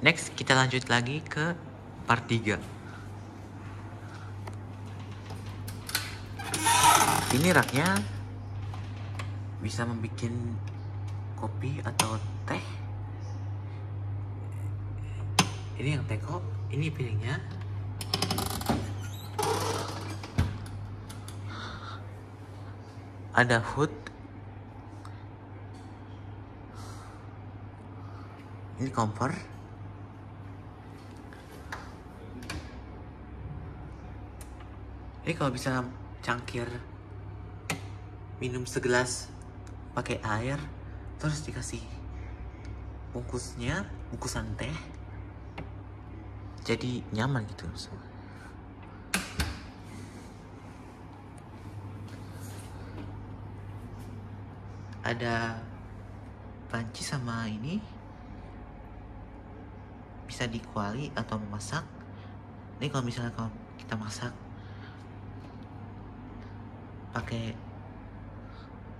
Next, kita lanjut lagi ke part 3. Ini raknya bisa membuat kopi atau teh. Ini yang teko, ini piringnya. Ada hood. Ini kompor. Ini kalau bisa cangkir minum segelas pakai air terus dikasih bungkusnya bungkusan teh jadi nyaman gitu ada panci sama ini bisa dikuali atau memasak. Ini kalau misalnya kalau kita masak pakai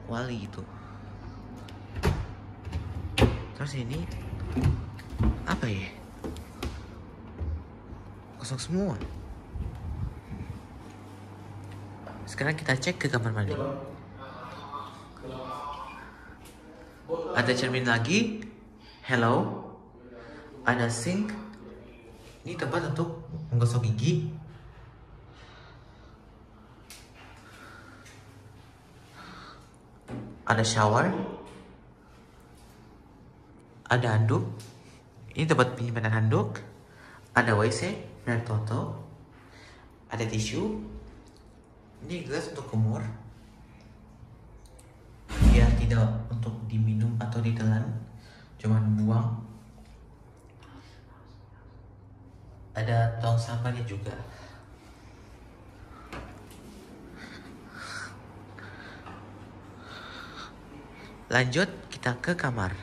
kuali gitu. Terus ini apa ya? Kosong semua. Sekarang kita cek ke kamar mandi. Ada cermin lagi. Hello. Ada sink. Ini tempat untuk menggosok gigi ada shower. Ada handuk. Ini tempat penyimpanan handuk. Ada WC dan toto. Ada tisu. Ini gelas untuk kumur. Ya tidak untuk diminum atau ditelan. Cuman buang. Ada tong sampahnya juga lanjut kita ke kamar.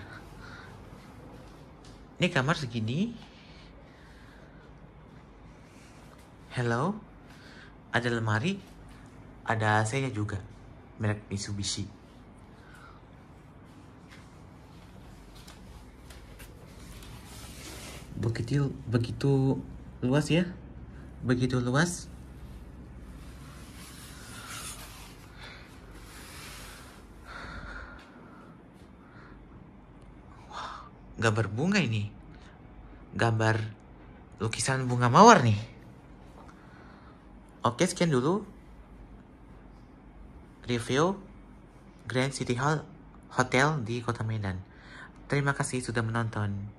Ini kamar segini. Hello? Ada lemari? Ada nya juga. Merek Mitsubishi. Begitu begitu luas ya? Begitu luas gambar bunga ini. Gambar lukisan bunga mawar nih. Oke sekian dulu. Review Grand City Hall Hotel di Kota Medan. Terima kasih sudah menonton